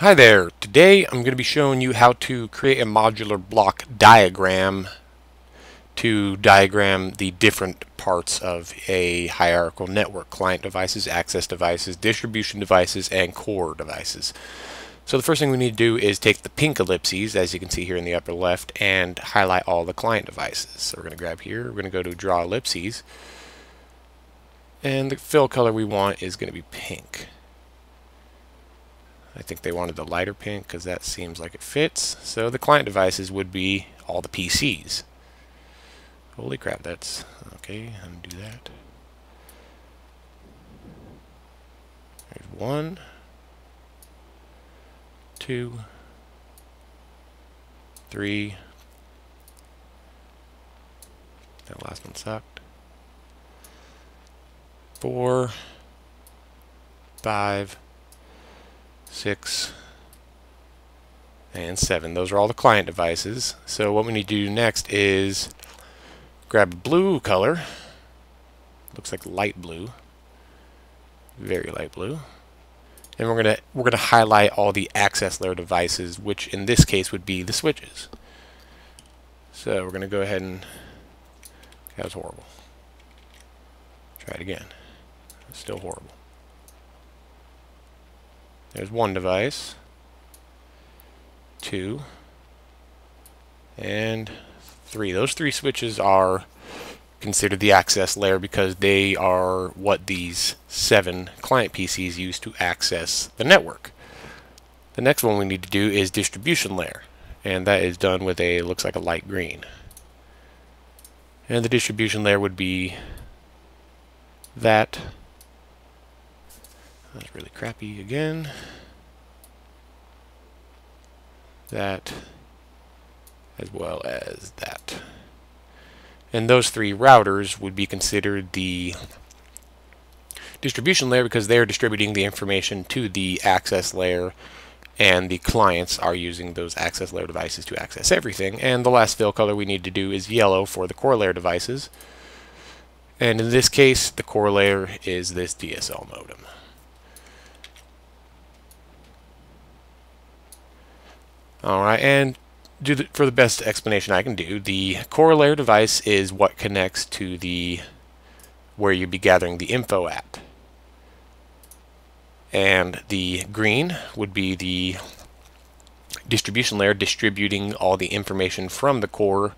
Hi there. Today I'm going to be showing you how to create a modular block diagram to diagram the different parts of a hierarchical network. Client devices, access devices, distribution devices, and core devices. So the first thing we need to do is take the pink ellipses, as you can see here in the upper left, and highlight all the client devices. So we're going to grab here, we're going to go to draw ellipses, and the fill color we want is going to be pink. I think they wanted the lighter pink because that seems like it fits. So the client devices would be all the PCs. Holy crap, that's... Okay, undo that. There's one, two, three. That last one sucked. Four, five, six, and seven. Those are all the client devices. So what we need to do next is grab a blue color. Looks like light blue. Very light blue. And we're gonna we're gonna highlight all the access layer devices, which in this case would be the switches. So we're gonna go ahead and that was horrible. Try it again. still horrible. There's one device, two, and three. Those three switches are considered the access layer because they are what these seven client PCs use to access the network. The next one we need to do is distribution layer and that is done with a looks like a light green. And the distribution layer would be that that's really crappy again. That, as well as that. And those three routers would be considered the distribution layer because they're distributing the information to the access layer and the clients are using those access layer devices to access everything. And the last fill color we need to do is yellow for the core layer devices. And in this case, the core layer is this DSL modem. Alright, and do the, for the best explanation I can do, the core layer device is what connects to the where you'd be gathering the info at. And the green would be the distribution layer distributing all the information from the core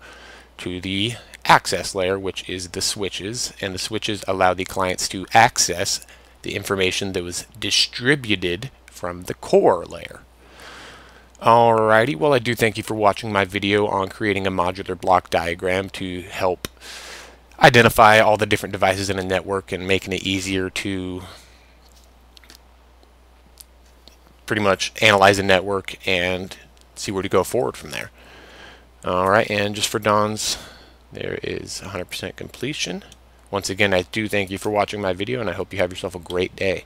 to the access layer, which is the switches, and the switches allow the clients to access the information that was distributed from the core layer. Alrighty, well I do thank you for watching my video on creating a modular block diagram to help identify all the different devices in a network and making it easier to pretty much analyze a network and see where to go forward from there. Alright, and just for Don's, there is 100% completion. Once again, I do thank you for watching my video and I hope you have yourself a great day.